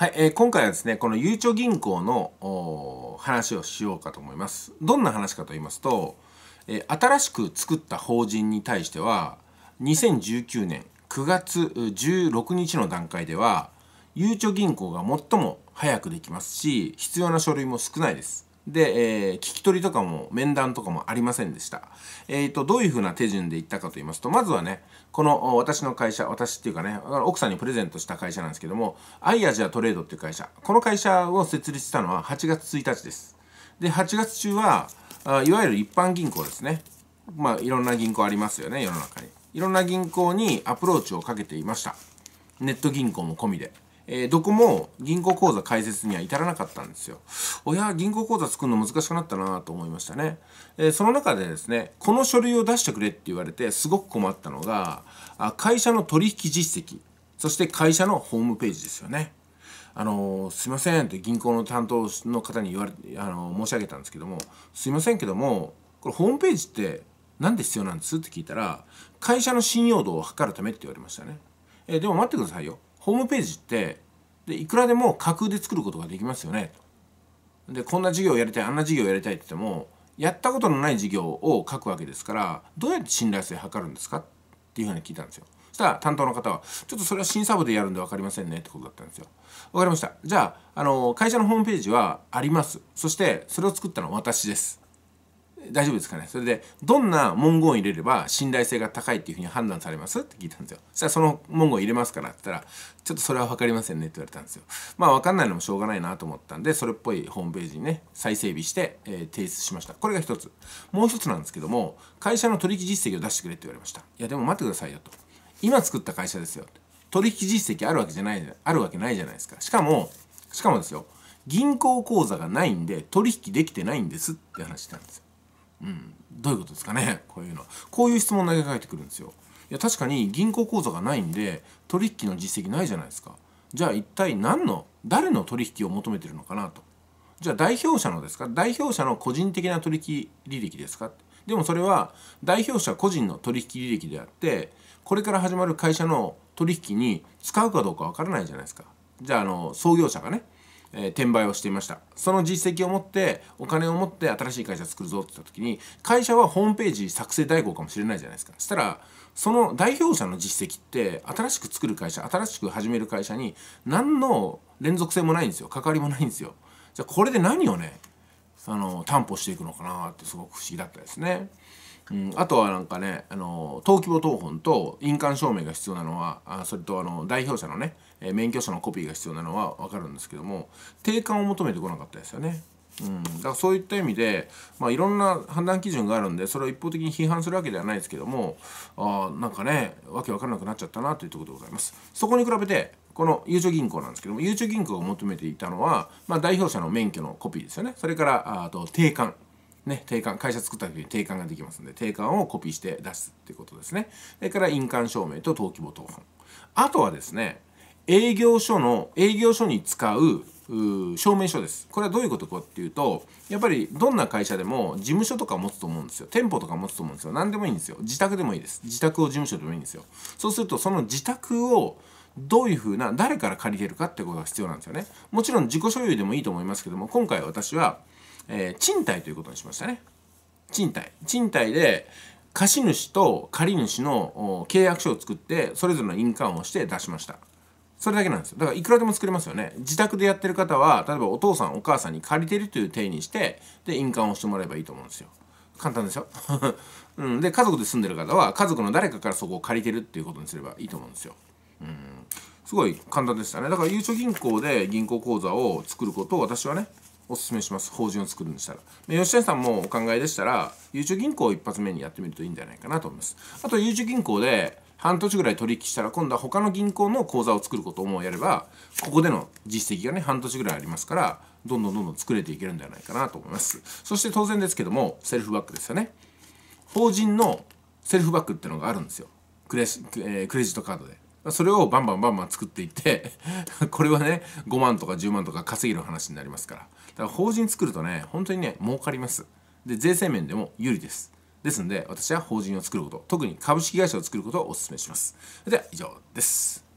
はい、えー、今回はですね、このゆうちょ銀行の話をしようかと思います。どんな話かと言いますと、えー、新しく作った法人に対しては、2019年9月16日の段階では、ゆうちょ銀行が最も早くできますし、必要な書類も少ないです。で、えー、聞き取りとかも面談とかもありませんでした。えっ、ー、と、どういうふうな手順でいったかと言いますと、まずはね、この私の会社、私っていうかね、奥さんにプレゼントした会社なんですけども、アイアジアトレードっていう会社、この会社を設立したのは8月1日です。で、8月中は、あいわゆる一般銀行ですね。まあ、いろんな銀行ありますよね、世の中に。いろんな銀行にアプローチをかけていました。ネット銀行も込みで。えー、どこも銀行口座開設には至らなかったんですよ。おや、銀行口座作るの難しくなったなと思いましたね。えー、その中でですね、この書類を出してくれって言われてすごく困ったのが、あ会社の取引実績、そして会社のホームページですよね。あのすいませんって銀行の担当の方に言われあの申し上げたんですけどもすいませんけどもこれホームページって何で必要なんですって聞いたら会社の信用度を測るためって言われましたね、えー、でも待ってくださいよホームページってでいくらでも架空で作ることができますよね。でこんな事業をやりたいあんな事業をやりたいって言ってもやったことのない事業を書くわけですからどうやって信頼性測るんですかっていうふうに聞いたんですよ。そしたら担当の方は「ちょっとそれは審査部でやるんで分かりませんね」ってことだったんですよ。分かりました。じゃああの会社のホームページはあります。そしてそれを作ったのは私です。大丈夫ですかね？それでどんな文言を入れれば信頼性が高いっていうふうに判断されます？って聞いたんですよ。そしたらその文言を入れますから？って言ったらちょっとそれは分かりませんね？って言われたんですよ。まあ分かんないのもしょうがないなと思ったんでそれっぽいホームページにね再整備して、えー、提出しました。これが一つ。もう一つなんですけども会社の取引実績を出してくれって言われました。いやでも待ってくださいよと。今作った会社ですよ取引実績あるわけじゃないあるわけないじゃないですか。しかもしかもですよ。銀行口座がないんで取引できてないんですって話なんですよ。うん、どういうことですかね？こういうの。こういう質問投げかけてくるんですよ。いや確かに銀行口座がないんで取引の実績ないじゃないですか。じゃあ一体何の誰の取引を求めてるのかなと。じゃあ代表者のですか？代表者の個人的な取引履歴ですか？でもそれは代表者個人の取引履歴であってこれから始まる会社の取引に使うかどうかわからないじゃないですか。じゃああの創業者がねえー、転売をしていました。その実績を持ってお金を持って新しい会社作るぞって言った時に会社はホームページ作成代行かもしれないじゃないですか。そしたらその代表者の実績って新しく作る会社新しく始める会社に何の連続性もないんですよ。関わりもないんですよ。じゃあこれで何をねあの担保していくのかなってすごく不思議だったですね。うん、あとはなんかねあの登記簿謄本と印鑑証明が必要なのはあそれとあの代表者のね、え免許証のコピーが必要なのは分かるんですけども定款を求めてこなかったですよね。うん、だからそういった意味で、まあ、いろんな判断基準があるんでそれを一方的に批判するわけではないですけどもあなんかねわけわからなくなっちゃったなというところでございます。そこに比べてこのゆうちょ銀行なんですけどもゆうちょ銀行が求めていたのは、まあ、代表者の免許のコピーですよねそれからあと定款ね、定款会社作った時に定款ができますので定款をコピーして出すっていうことですね。それから印鑑証明と登記簿謄本。あとはですね営業所の営業所に使う証明書です。これはどういうことかっていうとやっぱりどんな会社でも事務所とか持つと思うんですよ。店舗とか持つと思うんですよ。何でもいいんですよ。自宅でもいいです。自宅を事務所でもいいんですよ。そうするとその自宅をどういうふうな誰から借りてるかってことが必要なんですよね。もちろん自己所有でもいいと思いますけども今回私はえー、賃貸ということにしましたね。賃貸。賃貸で貸主と借主の契約書を作ってそれぞれの印鑑をして出しました。それだけなんですよ。だからいくらでも作れますよね。自宅でやってる方は例えばお父さんお母さんに借りてるという体にしてで印鑑をしてもらえばいいと思うんですよ。簡単ですよ。うん、で家族で住んでる方は家族の誰かからそこを借りてるっていうことにすればいいと思うんですよ。うんすごい簡単でしたね。だからゆうちょ銀行で銀行口座を作ることを私はねおすすめします。法人を作るんでしたら。吉谷さんもお考えでしたらゆうちょ銀行を一発目にやってみるといいんじゃないかなと思います。あとゆうちょ銀行で半年ぐらい取引したら今度は他の銀行の口座を作ることをもうやればここでの実績がね半年ぐらいありますからどんどんどんどん作れていけるんではないかなと思います。そして当然ですけどもセルフバックですよね。法人のセルフバックっていうのがあるんですよ。クレ,、えー、クレジットカードで。それをバンバンバンバン作っていって これはね5万とか10万とか稼げる話になりますから。だから法人作るとね本当にね儲かります。で税制面でも有利です。ですので私は法人を作ること特に株式会社を作ることをお勧めします。では以上です。